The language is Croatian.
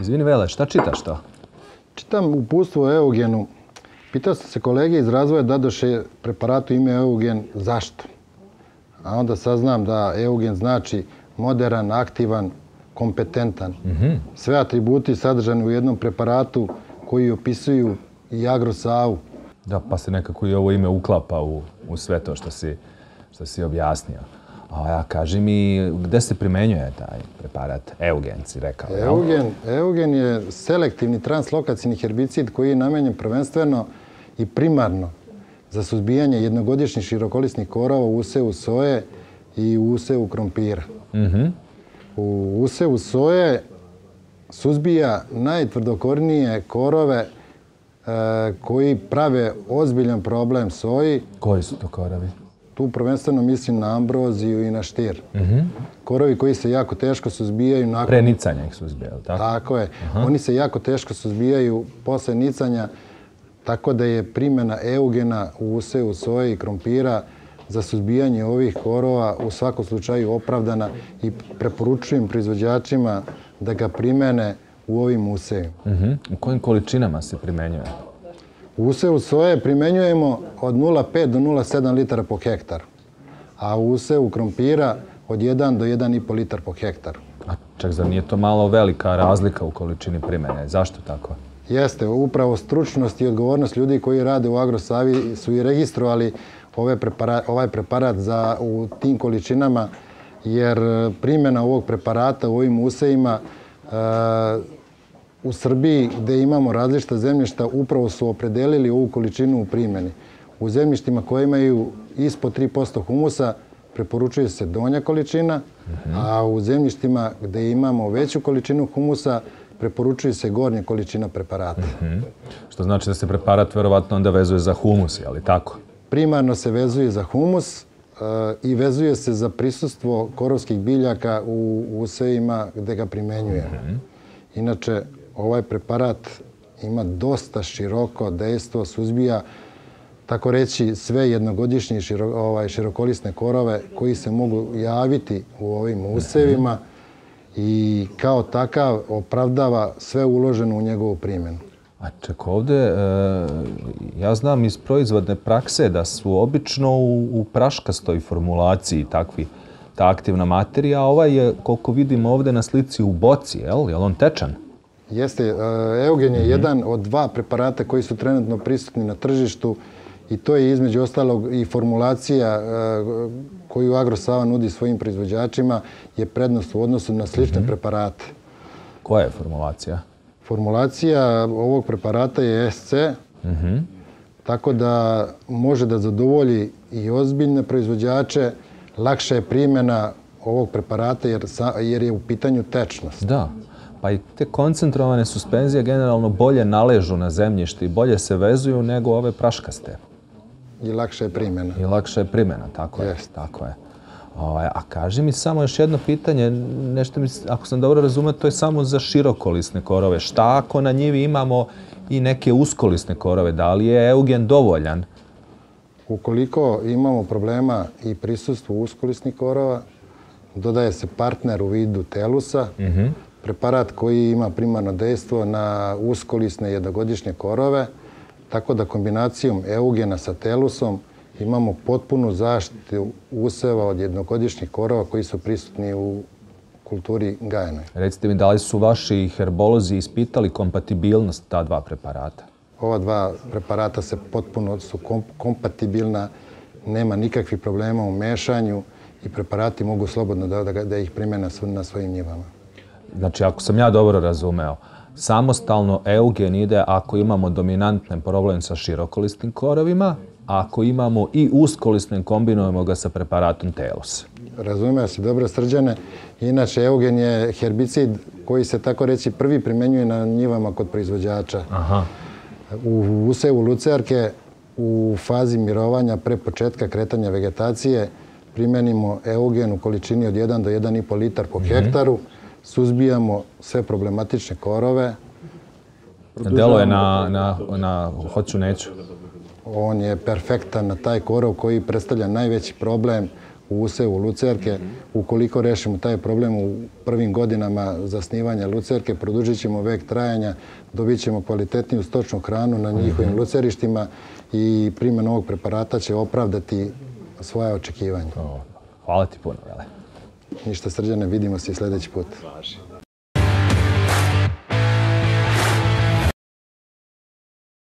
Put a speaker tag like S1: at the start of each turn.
S1: Izvini Vele, šta čitaš to?
S2: Čitam uputstvo o Eugenu. Pitao sam se kolege iz razvoja dadoše preparatu ime Eugen zašto? A onda saznam da Eugen znači moderan, aktivan, kompetentan. Sve atributi sadržani u jednom preparatu koji opisuju i agrosavu.
S1: Da, pa se nekako i ovo ime uklapa u, u sve to što si, što si objasnio. A ja, kaži mi, gde se primenjuje taj preparat? Eugen si rekao?
S2: Eugen, Eugen je selektivni translokacijni herbicid koji je namenjen prvenstveno i primarno za suzbijanje jednogodišnjih širokolisnih korova u usevu soje i u usevu krompira. U usevu soje suzbija najtvrdokornije korove e, koji prave ozbiljan problem soji.
S1: Koji su to koravi?
S2: Tu prvenstveno mislim na ambroziju i na štir. Korovi koji se jako teško suzbijaju nakon
S1: Pre nicanja ih su uzbijali, tako?
S2: Tako je. Oni se jako teško suzbijaju posle nicanja, tako da je primjena eugena u usevu soje i krompira za suzbijanje ovih korova u svakom slučaju opravdana i preporučujem proizvođačima da ga primene u ovim usevima.
S1: Mhm. U kojim količinama se primenjuje?
S2: U usevu soje primenjujemo od 0,5 do 0,7 litara po hektaru, a u usevu krompira od 1 do 1,5 litar po hektaru.
S1: A čak zar nije to malo velika razlika u količini primjene? Zašto tako?
S2: Jeste, upravo stručnost i odgovornost ljudi koji rade u Agrosavi su i registrovali ove prepara- ovaj preparat za, u tim količinama, jer primjena ovog preparata u ovim usejima e, u Srbiji gde imamo različita zemljišta upravo su opredelili ovu količinu u primjeni. U zemljištima koje imaju ispod 3% humusa preporučuje se donja količina, a u zemljištima gde imamo veću količinu humusa preporučuje se gornja količina preparata.
S1: Što znači da se preparat verovatno onda vezuje za humus, ali tako?
S2: Primarno se vezuje za humus e, i vezuje se za prisustvo korovskih biljaka u usevima gde ga primenjujemo. Inače, ovaj preparat ima dosta široko dejstvo, suzbija tako reći sve jednogodišnje širo, ovaj, širokolisne korove koji se mogu javiti u ovim usevima i kao takav opravdava sve uloženo u njegovu primjenu.
S1: A ček ovde, e, ja znam iz proizvodne prakse da su obično u, praškastoj formulaciji takvi, ta aktivna materija, a ovaj je, koliko vidim ovde na slici, u boci, jel? Je on tečan?
S2: Jeste, e, Eugen je jedan od dva preparata koji su trenutno prisutni na tržištu i to je između ostalog i formulacija e, koju Agrosava nudi svojim proizvođačima je prednost u odnosu na slične preparate.
S1: Koja je formulacija?
S2: Formulacija ovog preparata je SC, tako da može da zadovolji i ozbiljne proizvođače. Lakša je primjena ovog preparata jer, jer je u pitanju tečnost.
S1: Da. Pa i te koncentrovane suspenzije generalno bolje naležu na zemljište i bolje se vezuju nego ove praškaste.
S2: I lakša je primjena.
S1: I lakša je primjena, tako je. Tako je. Ovaj, a kaži mi samo još jedno pitanje, nešto mi, ako sam dobro razumio, to je samo za širokolisne korove. Šta ako na njivi imamo i neke uskolisne korove? Da li je eugen dovoljan?
S2: Ukoliko imamo problema i prisustvu uskolisnih korova, dodaje se partner u vidu telusa, preparat koji ima primarno dejstvo na uskolisne jednogodišnje korove, tako da kombinacijom eugena sa telusom imamo potpunu zaštitu useva od jednogodišnjih korova koji su prisutni u kulturi gajenoj.
S1: Recite mi, da li su vaši herbolozi ispitali kompatibilnost ta dva preparata?
S2: Ova dva preparata se potpuno su kom- kompatibilna, nema nikakvih problema u mešanju i preparati mogu slobodno da, da, ih primjena na svojim njivama.
S1: Znači, ako sam ja dobro razumeo, samostalno eugen ide ako imamo dominantni problem sa širokolisnim korovima, a ako imamo i uskolisne, kombinujemo ga sa preparatom Telus.
S2: Razumeo se dobro srđane. Inače, eugen je herbicid koji se tako reći prvi primenjuje na njivama kod proizvođača.
S1: Aha.
S2: U usevu lucerke u fazi mirovanja pre početka kretanja vegetacije primenimo eugen u količini od 1 do 1,5 litar po hektaru, suzbijamo sve problematične korove.
S1: Delo je na, na, na hoću, neću.
S2: On je perfektan na taj korov koji predstavlja najveći problem u usevu lucerke. Ukoliko rešimo taj problem u prvim godinama zasnivanja lucerke, produžit ćemo vek trajanja, dobit ćemo kvalitetniju stočnu hranu na njihovim lucerištima i primjena ovog preparata će opravdati svoje očekivanje.
S1: Hvala ti puno, Vele.
S2: Ništa srđane, vidimo se i sljedeći put.